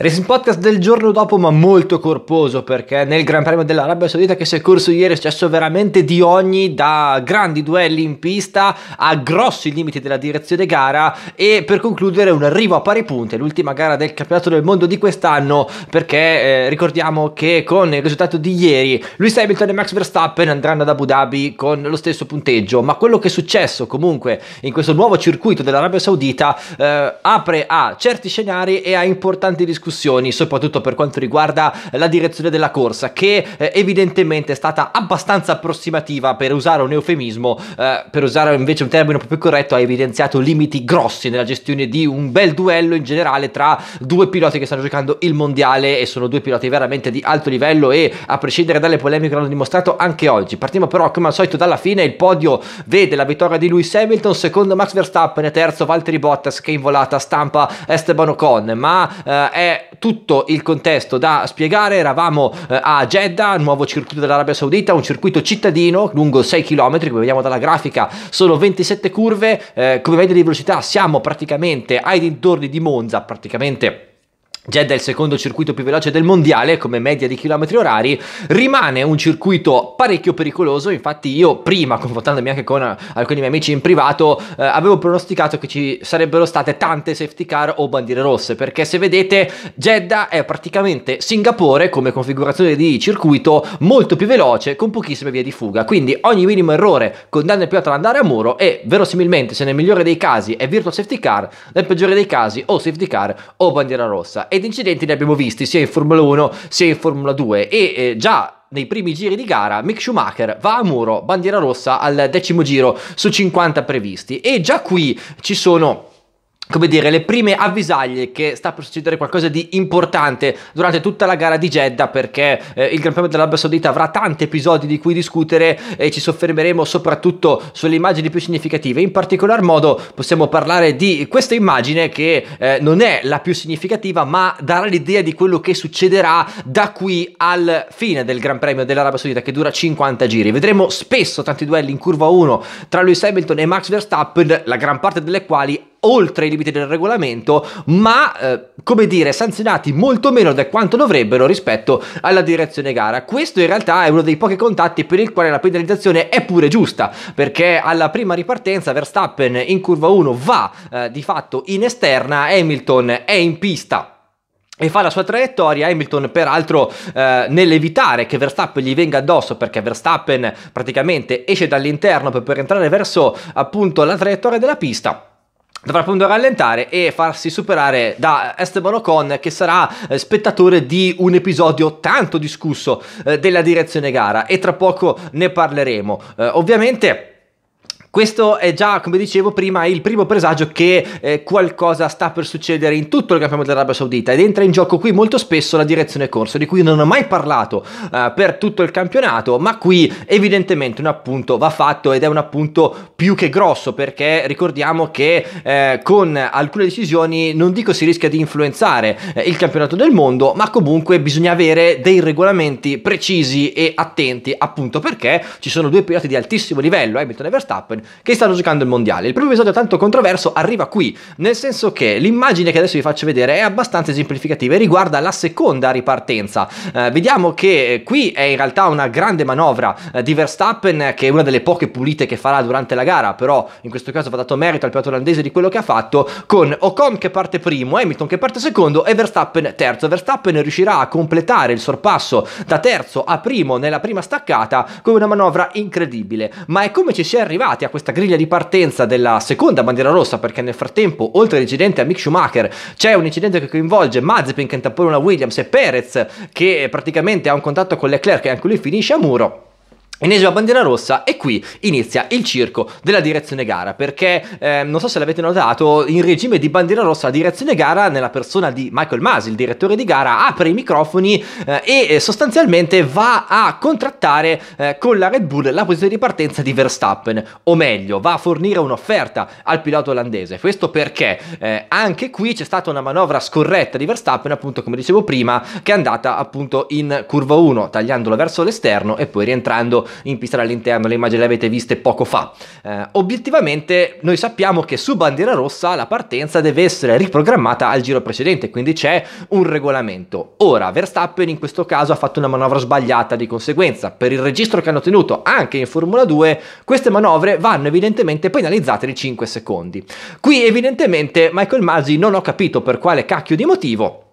Racing Podcast del giorno dopo, ma molto corposo perché nel Gran Premio dell'Arabia Saudita che si è corso ieri è successo veramente di ogni, da grandi duelli in pista a grossi limiti della direzione gara e per concludere un arrivo a pari punti, l'ultima gara del campionato del mondo di quest'anno perché eh, ricordiamo che con il risultato di ieri Lewis Hamilton e Max Verstappen andranno ad Abu Dhabi con lo stesso punteggio, ma quello che è successo comunque in questo nuovo circuito dell'Arabia Saudita eh, apre a certi scenari e a importanti discussioni discussioni, soprattutto per quanto riguarda la direzione della corsa, che eh, evidentemente è stata abbastanza approssimativa per usare un eufemismo, eh, per usare invece un termine più corretto, ha evidenziato limiti grossi nella gestione di un bel duello in generale tra due piloti che stanno giocando il mondiale e sono due piloti veramente di alto livello e a prescindere dalle polemiche l'hanno dimostrato anche oggi. Partiamo però come al solito dalla fine, il podio vede la vittoria di Lewis Hamilton, secondo Max Verstappen terzo Valtteri Bottas che in volata stampa Esteban Ocon, ma eh, è tutto il contesto da spiegare. Eravamo eh, a Jeddah, nuovo circuito dell'Arabia Saudita, un circuito cittadino lungo 6 km, come vediamo dalla grafica sono 27 curve, eh, come media di velocità siamo praticamente ai dintorni di Monza, praticamente Jeddah è il secondo circuito più veloce del mondiale come media di chilometri orari, rimane un circuito parecchio pericoloso, infatti io prima, confrontandomi anche con alcuni miei amici in privato, eh, avevo pronosticato che ci sarebbero state tante safety car o bandiere rosse, perché se vedete Jeddah è praticamente Singapore come configurazione di circuito molto più veloce con pochissime vie di fuga, quindi ogni minimo errore condanna il pilota ad andare a muro e verosimilmente se nel migliore dei casi è virtual safety car, nel peggiore dei casi o safety car o bandiera rossa ed incidenti ne abbiamo visti sia in Formula 1 sia in Formula 2 e eh, già nei primi giri di gara Mick Schumacher va a muro, bandiera rossa al decimo giro su 50 previsti. E già qui ci sono come dire, le prime avvisaglie che sta per succedere qualcosa di importante durante tutta la gara di Jeddah perché eh, il Gran Premio dell'Arabia Saudita avrà tanti episodi di cui discutere e ci soffermeremo soprattutto sulle immagini più significative. In particolar modo possiamo parlare di questa immagine che eh, non è la più significativa ma darà l'idea di quello che succederà da qui al fine del Gran Premio dell'Arabia Saudita che dura 50 giri. Vedremo spesso tanti duelli in curva 1 tra Lewis Hamilton e Max Verstappen, la gran parte delle quali oltre i limiti del regolamento, ma eh, come dire, sanzionati molto meno da quanto dovrebbero rispetto alla direzione gara. Questo in realtà è uno dei pochi contatti per il quale la penalizzazione è pure giusta, perché alla prima ripartenza Verstappen in curva 1 va eh, di fatto in esterna, Hamilton è in pista e fa la sua traiettoria. Hamilton, peraltro, eh, nell'evitare che Verstappen gli venga addosso, perché Verstappen praticamente esce dall'interno per, per entrare verso appunto la traiettoria della pista dovrà appunto rallentare e farsi superare da Esteban Ocon che sarà eh, spettatore di un episodio tanto discusso eh, della direzione gara e tra poco ne parleremo. Eh, ovviamente questo è già, come dicevo prima, il primo presagio che eh, qualcosa sta per succedere in tutto il campionato dell'Arabia Saudita ed entra in gioco qui molto spesso la direzione corso, di cui non ho mai parlato eh, per tutto il campionato, ma qui evidentemente un appunto va fatto ed è un appunto più che grosso perché ricordiamo che eh, con alcune decisioni non dico si rischia di influenzare eh, il campionato del mondo, ma comunque bisogna avere dei regolamenti precisi e attenti, appunto perché ci sono due piloti di altissimo livello, Hamilton e Verstappen che stanno giocando il mondiale. Il primo episodio tanto controverso arriva qui, nel senso che l'immagine che adesso vi faccio vedere è abbastanza esemplificativa e riguarda la seconda ripartenza. Eh, vediamo che qui è in realtà una grande manovra eh, di Verstappen che è una delle poche pulite che farà durante la gara, però in questo caso va dato merito al pilota olandese di quello che ha fatto con Ocon che parte primo, Hamilton che parte secondo e Verstappen terzo. Verstappen riuscirà a completare il sorpasso da terzo a primo nella prima staccata con una manovra incredibile, ma è come ci si è arrivati a a questa griglia di partenza della seconda bandiera rossa perché nel frattempo oltre all'incidente a Mick Schumacher c'è un incidente che coinvolge Mazepin che intappona una Williams e Perez che praticamente ha un contatto con Leclerc e anche lui finisce a muro Enesima bandiera rossa e qui inizia il circo della direzione gara perché eh, non so se l'avete notato in regime di bandiera rossa la direzione gara nella persona di Michael Masi il direttore di gara apre i microfoni eh, e sostanzialmente va a contrattare eh, con la Red Bull la posizione di partenza di Verstappen o meglio va a fornire un'offerta al pilota olandese. Questo perché eh, anche qui c'è stata una manovra scorretta di Verstappen appunto come dicevo prima che è andata appunto in curva 1 tagliandolo verso l'esterno e poi rientrando in pista dall'interno, le immagini le avete viste poco fa. Eh, obiettivamente noi sappiamo che su bandiera rossa la partenza deve essere riprogrammata al giro precedente, quindi c'è un regolamento. Ora, Verstappen in questo caso ha fatto una manovra sbagliata di conseguenza, per il registro che hanno tenuto anche in Formula 2, queste manovre vanno evidentemente penalizzate di 5 secondi. Qui evidentemente Michael Masi non ho capito per quale cacchio di motivo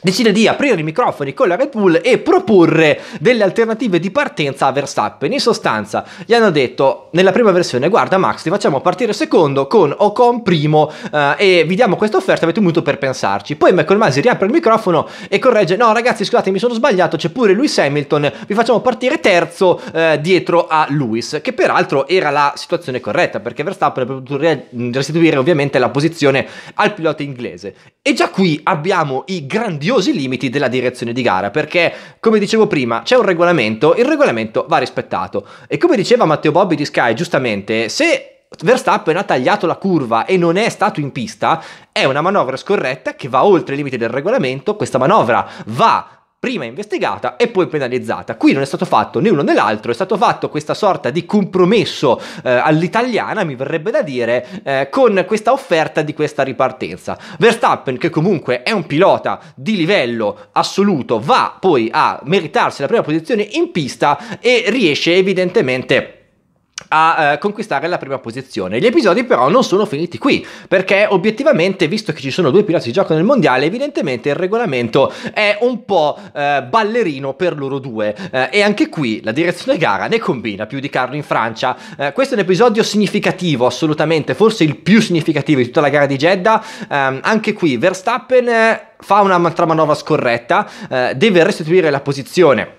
decide di aprire i microfoni con la Red Bull e proporre delle alternative di partenza a Verstappen. In sostanza, gli hanno detto nella prima versione: Guarda, Max, ti facciamo partire secondo con Ocon primo eh, e vi diamo questa offerta. Avete un minuto per pensarci. Poi Michael Masi riapre il microfono e corregge: No, ragazzi, scusate, mi sono sbagliato. C'è pure Lewis Hamilton. Vi facciamo partire terzo eh, dietro a Lewis, che peraltro era la situazione corretta perché Verstappen ha potuto restituire ovviamente la posizione al pilota inglese. E già qui abbiamo i grandiosi odiosi limiti della direzione di gara, perché come dicevo prima c'è un regolamento, il regolamento va rispettato. E come diceva Matteo Bobbi di Sky giustamente, se Verstappen ha tagliato la curva e non è stato in pista, è una manovra scorretta che va oltre i limiti del regolamento, questa manovra va prima investigata e poi penalizzata. Qui non è stato fatto né uno né l'altro, è stato fatto questa sorta di compromesso eh, all'italiana, mi verrebbe da dire, eh, con questa offerta di questa ripartenza. Verstappen, che comunque è un pilota di livello assoluto, va poi a meritarsi la prima posizione in pista e riesce evidentemente a eh, conquistare la prima posizione. Gli episodi però non sono finiti qui, perché obiettivamente, visto che ci sono due piloti di gioco nel mondiale, evidentemente il regolamento è un po' eh, ballerino per loro due eh, e anche qui la direzione gara ne combina più di Carlo in Francia. Eh, questo è un episodio significativo, assolutamente, forse il più significativo di tutta la gara di Jeddah. Ehm, anche qui Verstappen eh, fa un'altra manovra scorretta, eh, deve restituire la posizione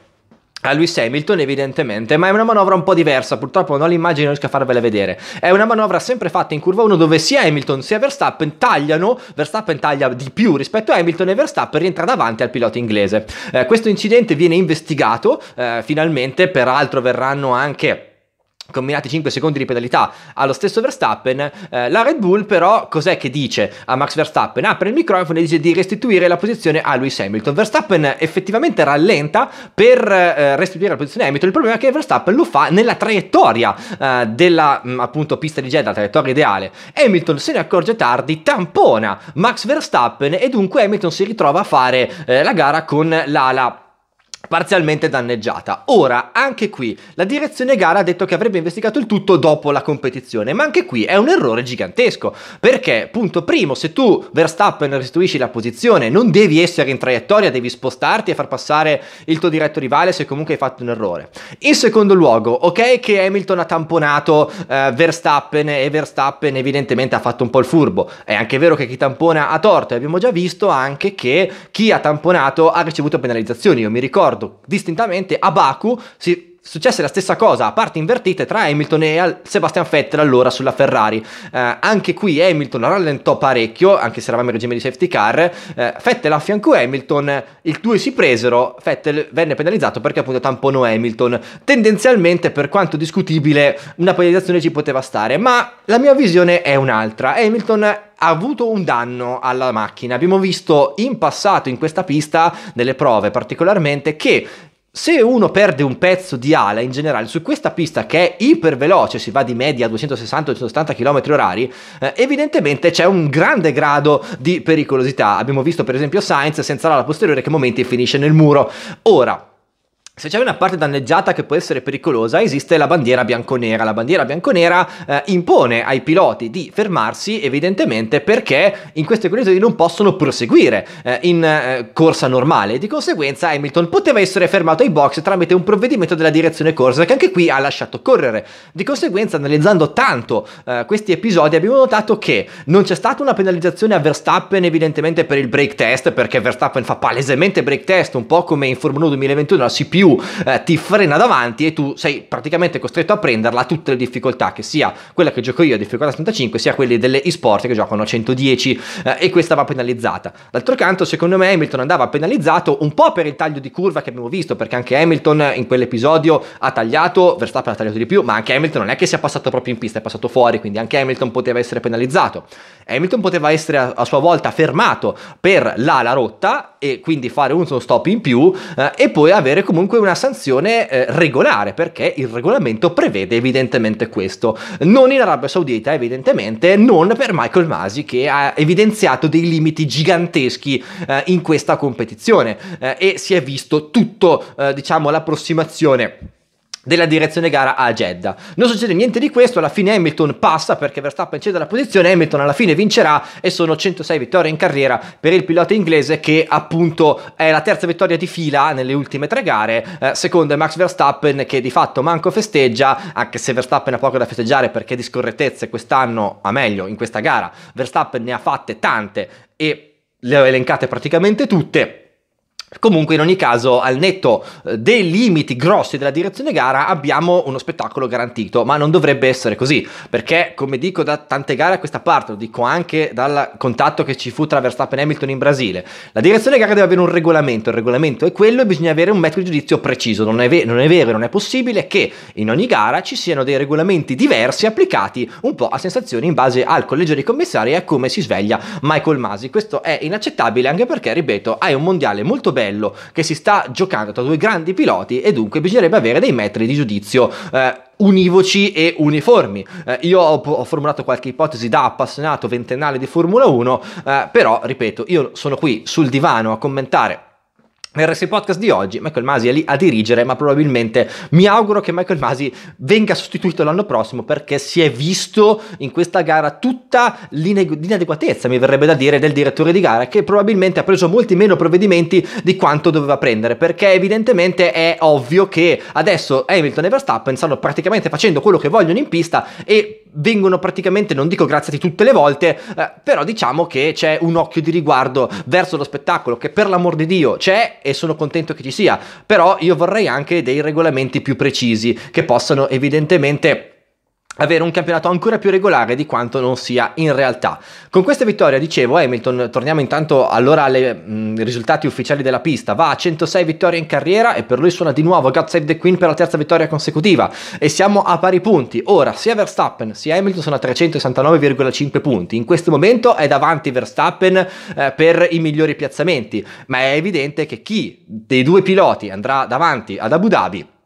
a Lewis Hamilton evidentemente, ma è una manovra un po' diversa, purtroppo non ho l'immagine, non riesco a farvela vedere. È una manovra sempre fatta in curva 1 dove sia Hamilton sia Verstappen tagliano, Verstappen taglia di più rispetto a Hamilton e Verstappen rientra davanti al pilota inglese. Eh, questo incidente viene investigato, eh, finalmente, peraltro verranno anche combinati 5 secondi di penalità allo stesso Verstappen, eh, la Red Bull però cos'è che dice a Max Verstappen? Apre il microfono e dice di restituire la posizione a Lewis Hamilton. Verstappen effettivamente rallenta per eh, restituire la posizione a Hamilton, il problema è che Verstappen lo fa nella traiettoria eh, della mh, mm, appunto pista di Jeddah, la traiettoria ideale. Hamilton se ne accorge tardi, tampona Max Verstappen e dunque Hamilton si ritrova a fare eh, la gara con l'ala parzialmente danneggiata. Ora, anche qui, la direzione gara ha detto che avrebbe investigato il tutto dopo la competizione, ma anche qui è un errore gigantesco, perché, punto primo, se tu Verstappen restituisci la posizione, non devi essere in traiettoria, devi spostarti e far passare il tuo diretto rivale se comunque hai fatto un errore. In secondo luogo, ok che Hamilton ha tamponato eh, Verstappen e Verstappen evidentemente ha fatto un po' il furbo, è anche vero che chi tampona ha torto e abbiamo già visto anche che chi ha tamponato ha ricevuto penalizzazioni, io mi ricordo ricordo distintamente a Baku si successe la stessa cosa a parti invertite tra Hamilton e Sebastian Vettel allora sulla Ferrari. Eh, anche qui Hamilton rallentò parecchio, anche se eravamo in regime di safety car. Eh, Vettel affiancò Hamilton, i due si presero, Vettel venne penalizzato perché appunto tamponò Hamilton. Tendenzialmente, per quanto discutibile, una penalizzazione ci poteva stare, ma la mia visione è un'altra. Hamilton ha avuto un danno alla macchina. Abbiamo visto in passato in questa pista, nelle prove particolarmente, che se uno perde un pezzo di ala in generale su questa pista che è iper veloce, si va di media a 260-280 km h eh, evidentemente c'è un grande grado di pericolosità. Abbiamo visto per esempio Sainz senza l'ala posteriore che a momenti finisce nel muro. Ora, se c'è una parte danneggiata che può essere pericolosa, esiste la bandiera bianconera. La bandiera bianconera eh, impone ai piloti di fermarsi, evidentemente, perché in queste condizioni non possono proseguire eh, in eh, corsa normale. Di conseguenza, Hamilton poteva essere fermato ai box tramite un provvedimento della direzione corsa, che anche qui ha lasciato correre. Di conseguenza, analizzando tanto eh, questi episodi, abbiamo notato che non c'è stata una penalizzazione a Verstappen, evidentemente, per il break test, perché Verstappen fa palesemente break test, un po' come in Formula 1 2021 la CPU eh, ti frena davanti e tu sei praticamente costretto a prenderla a tutte le difficoltà, che sia quella che gioco io a difficoltà 75, sia quelle delle eSport che giocano a 110 eh, e questa va penalizzata. D'altro canto, secondo me Hamilton andava penalizzato un po' per il taglio di curva che abbiamo visto, perché anche Hamilton in quell'episodio ha tagliato, Verstappen ha tagliato di più, ma anche Hamilton non è che sia passato proprio in pista, è passato fuori, quindi anche Hamilton poteva essere penalizzato. Hamilton poteva essere a, a sua volta fermato per l'ala rotta e quindi fare un stop in più eh, e poi avere comunque una sanzione eh, regolare perché il regolamento prevede evidentemente questo. Non in Arabia Saudita evidentemente, non per Michael Masi che ha evidenziato dei limiti giganteschi eh, in questa competizione eh, e si è visto tutto eh, diciamo l'approssimazione della direzione gara a Jeddah. Non succede niente di questo, alla fine Hamilton passa perché Verstappen cede la posizione, Hamilton alla fine vincerà e sono 106 vittorie in carriera per il pilota inglese che appunto è la terza vittoria di fila nelle ultime tre gare, eh, secondo è Max Verstappen che di fatto manco festeggia, anche se Verstappen ha poco da festeggiare perché di scorrettezze quest'anno, a meglio in questa gara, Verstappen ne ha fatte tante e le ho elencate praticamente tutte. Comunque in ogni caso al netto eh, dei limiti grossi della direzione gara abbiamo uno spettacolo garantito, ma non dovrebbe essere così, perché come dico da tante gare a questa parte, lo dico anche dal contatto che ci fu tra Verstappen e Hamilton in Brasile, la direzione gara deve avere un regolamento, il regolamento è quello e bisogna avere un metodo di giudizio preciso, non è, ve- non è vero, non è possibile che in ogni gara ci siano dei regolamenti diversi applicati un po' a sensazioni in base al collegio dei commissari e a come si sveglia Michael Masi, questo è inaccettabile anche perché, ripeto, hai un mondiale molto bello bello che si sta giocando tra due grandi piloti e dunque bisognerebbe avere dei metri di giudizio eh, univoci e uniformi. Eh, io ho, ho, formulato qualche ipotesi da appassionato ventennale di Formula 1, eh, però ripeto, io sono qui sul divano a commentare nel RSI Podcast di oggi Michael Masi è lì a dirigere, ma probabilmente mi auguro che Michael Masi venga sostituito l'anno prossimo perché si è visto in questa gara tutta l'inadeguatezza, mi verrebbe da dire, del direttore di gara che probabilmente ha preso molti meno provvedimenti di quanto doveva prendere, perché evidentemente è ovvio che adesso Hamilton e Verstappen stanno praticamente facendo quello che vogliono in pista e vengono praticamente, non dico grazie di tutte le volte, eh, però diciamo che c'è un occhio di riguardo verso lo spettacolo che per l'amor di Dio e sono contento che ci sia, però io vorrei anche dei regolamenti più precisi che possano evidentemente avere un campionato ancora più regolare di quanto non sia in realtà. Con questa vittoria, dicevo, Hamilton, torniamo intanto allora ai risultati ufficiali della pista, va a 106 vittorie in carriera e per lui suona di nuovo God Save the Queen per la terza vittoria consecutiva e siamo a pari punti. Ora, sia Verstappen sia Hamilton sono a 369,5 punti, in questo momento è davanti Verstappen eh, per i migliori piazzamenti, ma è evidente che chi dei due piloti andrà davanti ad Abu Dhabi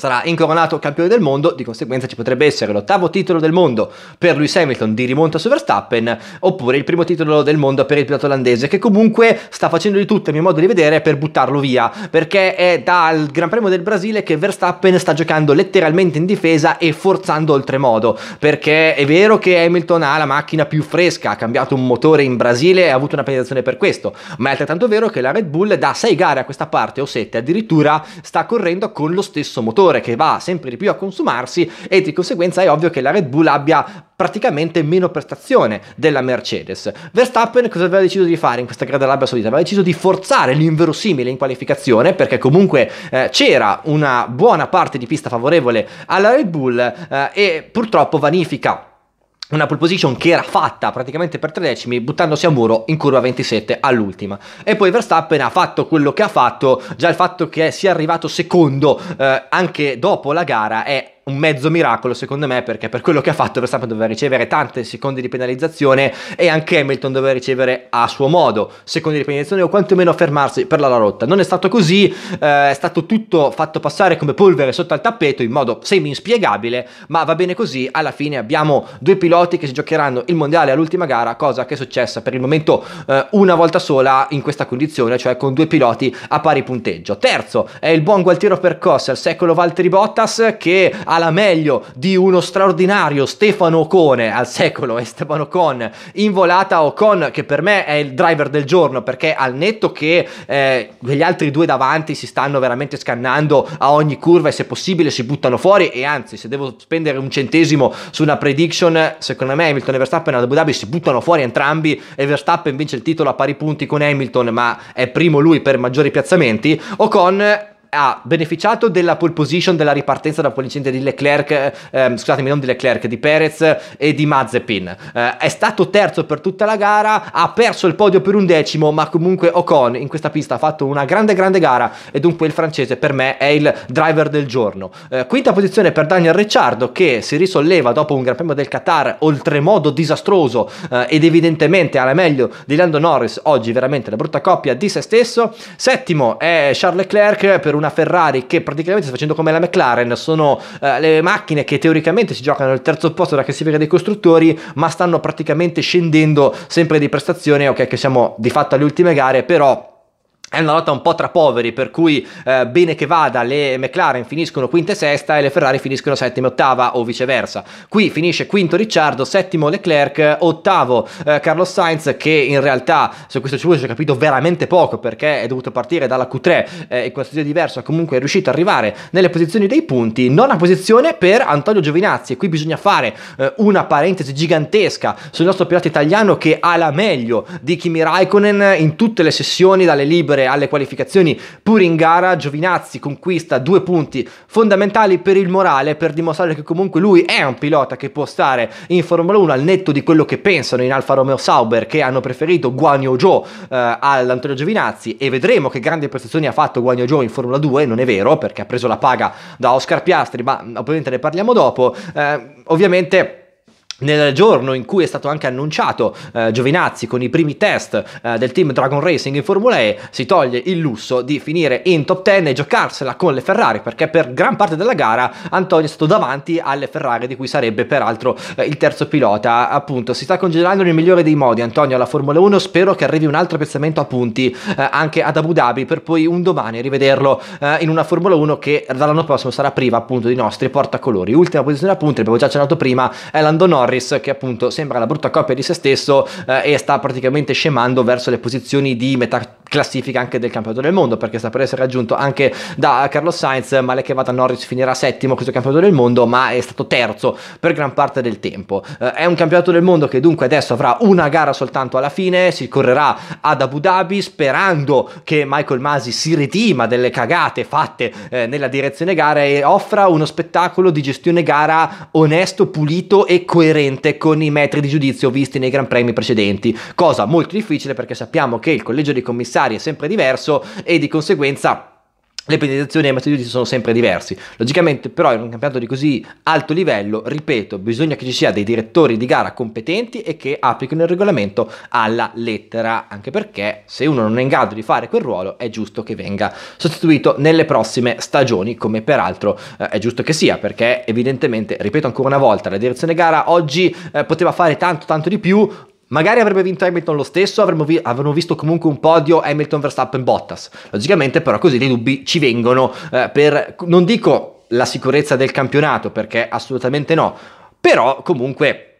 sarà incoronato campione del mondo, di conseguenza ci potrebbe essere l'ottavo titolo del mondo per Lewis Hamilton di rimonta su Verstappen, oppure il primo titolo del mondo per il pilota olandese, che comunque sta facendo di tutto, a mio modo di vedere, per buttarlo via, perché è dal Gran Premio del Brasile che Verstappen sta giocando letteralmente in difesa e forzando oltremodo, perché è vero che Hamilton ha la macchina più fresca, ha cambiato un motore in Brasile e ha avuto una penalizzazione per questo, ma è altrettanto vero che la Red Bull da 6 gare a questa parte, o 7 addirittura, sta correndo con lo stesso motore motore che va sempre di più a consumarsi e di conseguenza è ovvio che la Red Bull abbia praticamente meno prestazione della Mercedes. Verstappen cosa aveva deciso di fare in questa gara dell'Arabia Saudita? Aveva deciso di forzare l'inverosimile in qualificazione perché comunque eh, c'era una buona parte di pista favorevole alla Red Bull eh, e purtroppo vanifica una pole position che era fatta praticamente per tre decimi buttandosi a muro in curva 27 all'ultima. E poi Verstappen ha fatto quello che ha fatto. Già il fatto che sia arrivato secondo eh, anche dopo la gara è un mezzo miracolo secondo me perché per quello che ha fatto Verstappen doveva ricevere tante secondi di penalizzazione e anche Hamilton doveva ricevere a suo modo secondi di penalizzazione o quantomeno fermarsi per la rotta. Non è stato così, eh, è stato tutto fatto passare come polvere sotto al tappeto in modo semi inspiegabile, ma va bene così, alla fine abbiamo due piloti che si giocheranno il mondiale all'ultima gara, cosa che è successa per il momento eh, una volta sola in questa condizione, cioè con due piloti a pari punteggio. Terzo è il buon Gualtiero Percosse al secolo Valtteri Bottas che ha la meglio di uno straordinario Stefano Ocone al secolo Esteban Ocon in volata Ocon che per me è il driver del giorno perché al netto che eh, gli altri due davanti si stanno veramente scannando a ogni curva e se possibile si buttano fuori e anzi se devo spendere un centesimo su una prediction secondo me Hamilton e Verstappen ad Abu Dhabi si buttano fuori entrambi e Verstappen vince il titolo a pari punti con Hamilton ma è primo lui per maggiori piazzamenti Ocon ha beneficiato della pole position della ripartenza da policente di Leclerc, ehm, scusatemi, non di Leclerc, di Perez e di Mazepin. Eh, è stato terzo per tutta la gara, ha perso il podio per un decimo, ma comunque Ocon in questa pista ha fatto una grande grande gara e dunque il francese per me è il driver del giorno. Eh, quinta posizione per Daniel Ricciardo che si risolleva dopo un Gran Premio del Qatar oltremodo disastroso eh, ed evidentemente alla meglio di Lando Norris, oggi veramente la brutta coppia di se stesso. Settimo è Charles Leclerc per un una Ferrari che praticamente sta facendo come la McLaren, sono eh, le macchine che teoricamente si giocano al terzo posto della classifica dei costruttori, ma stanno praticamente scendendo sempre di prestazione, ok che siamo di fatto alle ultime gare, però è una lotta un po' tra poveri, per cui eh, bene che vada, le McLaren finiscono quinta e sesta e le Ferrari finiscono settima e ottava o viceversa. Qui finisce quinto Ricciardo, settimo Leclerc, ottavo eh, Carlos Sainz che in realtà su questo circuito si è capito veramente poco perché è dovuto partire dalla Q3 eh, in situazione diversa, comunque è riuscito ad arrivare nelle posizioni dei punti, nona posizione per Antonio Giovinazzi e qui bisogna fare eh, una parentesi gigantesca sul nostro pilota italiano che ha la meglio di Kimi Raikkonen in tutte le sessioni dalle libere accedere alle qualificazioni pure in gara, Giovinazzi conquista due punti fondamentali per il morale, per dimostrare che comunque lui è un pilota che può stare in Formula 1 al netto di quello che pensano in Alfa Romeo Sauber che hanno preferito Guan Yu Zhou eh, all'Antonio Giovinazzi e vedremo che grandi prestazioni ha fatto Guan Yu Zhou in Formula 2, non è vero perché ha preso la paga da Oscar Piastri, ma ovviamente ne parliamo dopo. Eh, ovviamente nel giorno in cui è stato anche annunciato eh, Giovinazzi con i primi test eh, del team Dragon Racing in Formula E, si toglie il lusso di finire in top 10 e giocarsela con le Ferrari, perché per gran parte della gara Antonio è stato davanti alle Ferrari, di cui sarebbe peraltro eh, il terzo pilota. Appunto, si sta congelando nel migliore dei modi Antonio alla Formula 1, spero che arrivi un altro piazzamento a punti eh, anche ad Abu Dhabi, per poi un domani rivederlo eh, in una Formula 1 che dall'anno prossimo sarà priva appunto dei nostri portacolori. Ultima posizione a punti, abbiamo già accennato prima, è Lando Norris Norris che appunto sembra la brutta coppia di se stesso eh, e sta praticamente scemando verso le posizioni di metà classifica anche del campionato del mondo perché sta per essere raggiunto anche da Carlos Sainz male che vada Norris finirà settimo questo campionato del mondo ma è stato terzo per gran parte del tempo. Eh, è un campionato del mondo che dunque adesso avrà una gara soltanto alla fine si correrà ad Abu Dhabi sperando che Michael Masi si redima delle cagate fatte eh, nella direzione gara e offra uno spettacolo di gestione gara onesto, pulito e coerente con i metri di giudizio visti nei gran premi precedenti. Cosa molto difficile perché sappiamo che il collegio dei commissari è sempre diverso e di conseguenza le penalizzazioni e i metodi sono sempre diversi. Logicamente, però, in un campionato di così alto livello, ripeto, bisogna che ci sia dei direttori di gara competenti e che applichino il regolamento alla lettera, anche perché se uno non è in grado di fare quel ruolo è giusto che venga sostituito nelle prossime stagioni, come peraltro eh, è giusto che sia, perché evidentemente, ripeto ancora una volta, la direzione gara oggi eh, poteva fare tanto tanto di più, Magari avrebbe vinto Hamilton lo stesso, avremmo, vi- avremmo visto comunque un podio Hamilton, Verstappen, Bottas. Logicamente però così dei dubbi ci vengono eh, per, non dico la sicurezza del campionato, perché assolutamente no, però comunque,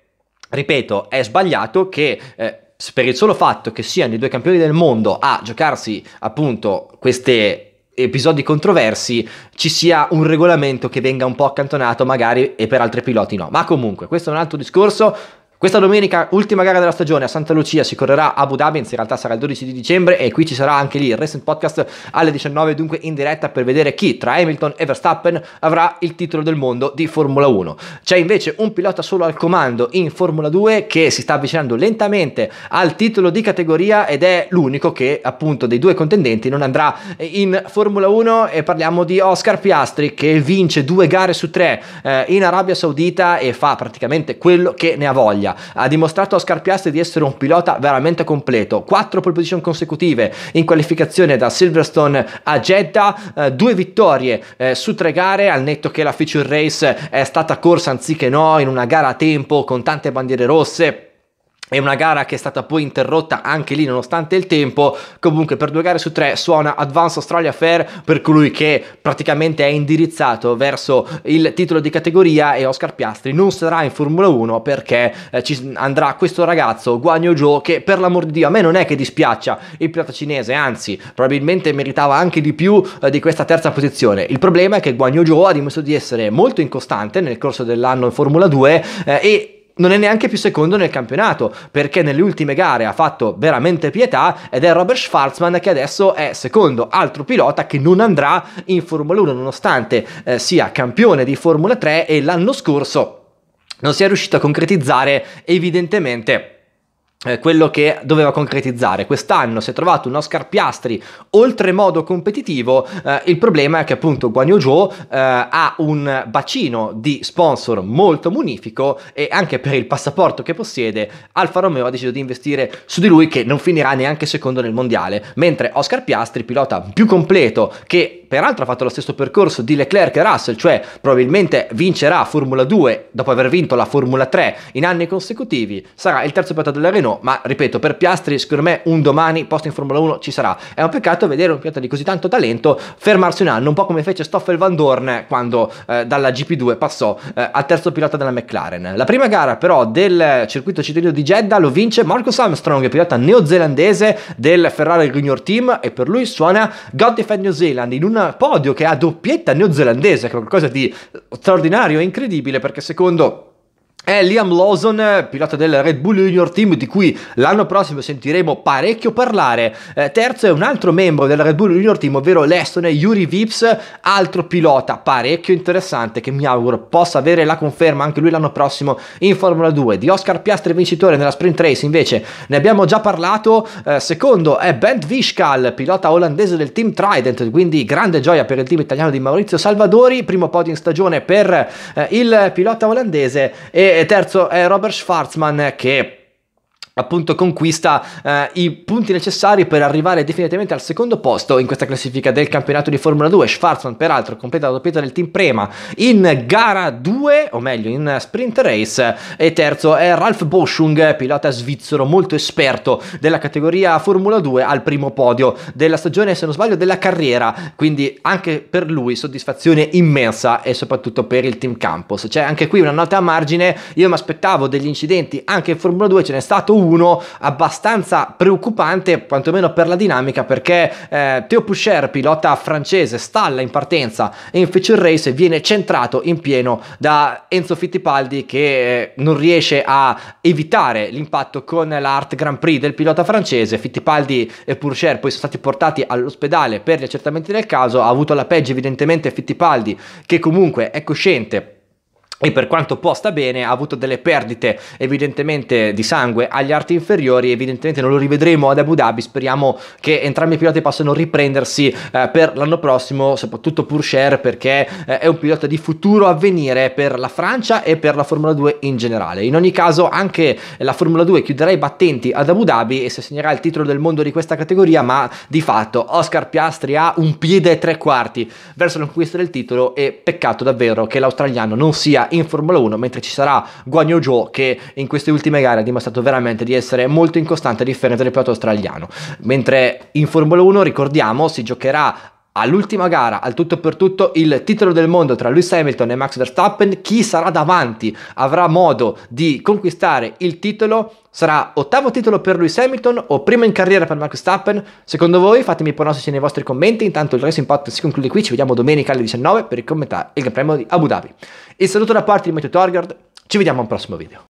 ripeto, è sbagliato che... Eh, per il solo fatto che siano i due campioni del mondo a giocarsi appunto queste episodi controversi ci sia un regolamento che venga un po' accantonato magari e per altri piloti no ma comunque questo è un altro discorso questa domenica, ultima gara della stagione a Santa Lucia, si correrà a Abu Dhabi, in realtà sarà il 12 di dicembre e qui ci sarà anche lì il Racing Podcast alle 19, dunque in diretta per vedere chi tra Hamilton e Verstappen avrà il titolo del mondo di Formula 1. C'è invece un pilota solo al comando in Formula 2 che si sta avvicinando lentamente al titolo di categoria ed è l'unico che appunto dei due contendenti non andrà in Formula 1 e parliamo di Oscar Piastri che vince due gare su tre eh, in Arabia Saudita e fa praticamente quello che ne ha voglia. Ha dimostrato a Scarpiastri di essere un pilota veramente completo. Quattro pole position consecutive in qualificazione da Silverstone a Jeddah, eh, due vittorie eh, su tre gare, al netto che la feature race è stata corsa anziché no in una gara a tempo con tante bandiere rosse è una gara che è stata poi interrotta anche lì nonostante il tempo. Comunque per due gare su tre suona Advance Australia Fair per colui che praticamente è indirizzato verso il titolo di categoria e Oscar Piastri non sarà in Formula 1 perché eh, ci andrà questo ragazzo Yu Zhou che per l'amor di Dio a me non è che dispiaccia il pilota cinese, anzi probabilmente meritava anche di più eh, di questa terza posizione. Il problema è che Yu Zhou ha dimostrato di essere molto incostante nel corso dell'anno in Formula 2 eh, e non è neanche più secondo nel campionato perché nelle ultime gare ha fatto veramente pietà ed è Robert Schwarzman che adesso è secondo altro pilota che non andrà in Formula 1 nonostante eh, sia campione di Formula 3 e l'anno scorso non si è riuscito a concretizzare evidentemente eh, quello che doveva concretizzare. Quest'anno si è trovato un Oscar Piastri oltremodo competitivo, eh, il problema è che appunto Guan Yu Zhou eh, ha un bacino di sponsor molto munifico e anche per il passaporto che possiede Alfa Romeo ha deciso di investire su di lui che non finirà neanche secondo nel mondiale, mentre Oscar Piastri, pilota più completo che peraltro ha fatto lo stesso percorso di Leclerc e Russell, cioè probabilmente vincerà Formula 2 dopo aver vinto la Formula 3 in anni consecutivi, sarà il terzo pilota della Renault, ma ripeto, per Piastri secondo me un domani posto in Formula 1 ci sarà. È un peccato vedere un pilota di così tanto talento fermarsi un anno, un po' come fece Stoffel Van Dorn quando eh, dalla GP2 passò eh, al terzo pilota della McLaren. La prima gara però del circuito cittadino di Jeddah lo vince Marcus Armstrong, pilota neozelandese del Ferrari Junior Team e per lui suona God Defend New Zealand in podio che ha doppietta neozelandese, che è qualcosa di straordinario e incredibile perché secondo è Liam Lawson, pilota del Red Bull Junior Team di cui l'anno prossimo sentiremo parecchio parlare. Eh, terzo è un altro membro del Red Bull Junior Team, ovvero l'Estone Yuri Vips, altro pilota parecchio interessante che mi auguro possa avere la conferma anche lui l'anno prossimo in Formula 2. Di Oscar Piastri vincitore nella sprint race invece ne abbiamo già parlato. Eh, secondo è Bent Vishkal, pilota olandese del team Trident, quindi grande gioia per il team italiano di Maurizio Salvadori, primo podio in stagione per eh, il pilota olandese e terzo è Robert Schwarzman che appunto conquista eh, i punti necessari per arrivare definitivamente al secondo posto in questa classifica del campionato di Formula 2. Schwarzman peraltro completa la doppietta del team Prema in gara 2, o meglio in sprint race, e terzo è Ralf Boschung, pilota svizzero molto esperto della categoria Formula 2 al primo podio della stagione, se non sbaglio, della carriera, quindi anche per lui soddisfazione immensa e soprattutto per il team Campos. C'è anche qui una nota a margine, io mi aspettavo degli incidenti anche in Formula 2, ce n'è stato uno uno abbastanza preoccupante, quantomeno per la dinamica, perché eh, Theo Pusher, pilota francese, stalla in partenza e in feature race viene centrato in pieno da Enzo Fittipaldi che eh, non riesce a evitare l'impatto con l'Art Grand Prix del pilota francese. Fittipaldi e Pusher poi sono stati portati all'ospedale per gli accertamenti del caso, ha avuto la peggio evidentemente Fittipaldi che comunque è cosciente e per quanto posta bene ha avuto delle perdite evidentemente di sangue agli arti inferiori. Evidentemente non lo rivedremo ad Abu Dhabi. Speriamo che entrambi i piloti possano riprendersi eh, per l'anno prossimo soprattutto Pourcher perché eh, è un pilota di futuro a venire per la Francia e per la Formula 2 in generale. In ogni caso anche la Formula 2 chiuderà i battenti ad Abu Dhabi e si assegnerà il titolo del mondo di questa categoria ma di fatto Oscar Piastri ha un piede e tre quarti verso la conquista del titolo e peccato davvero che l'australiano non sia in Formula 1, mentre ci sarà Guan Yu Zhou che in queste ultime gare ha dimostrato veramente di essere molto incostante a differenza del pilota australiano. Mentre in Formula 1, ricordiamo, si giocherà all'ultima gara, al tutto per tutto, il titolo del mondo tra Lewis Hamilton e Max Verstappen. Chi sarà davanti avrà modo di conquistare il titolo. Sarà ottavo titolo per Lewis Hamilton o primo in carriera per Max Verstappen? Secondo voi? Fatemi pronostici nei vostri commenti. Intanto il Racing Pot si conclude qui. Ci vediamo domenica alle 19 per commentare il Gran Premio di Abu Dhabi. Il saluto da parte di Matteo Torgard. Ci vediamo al prossimo video.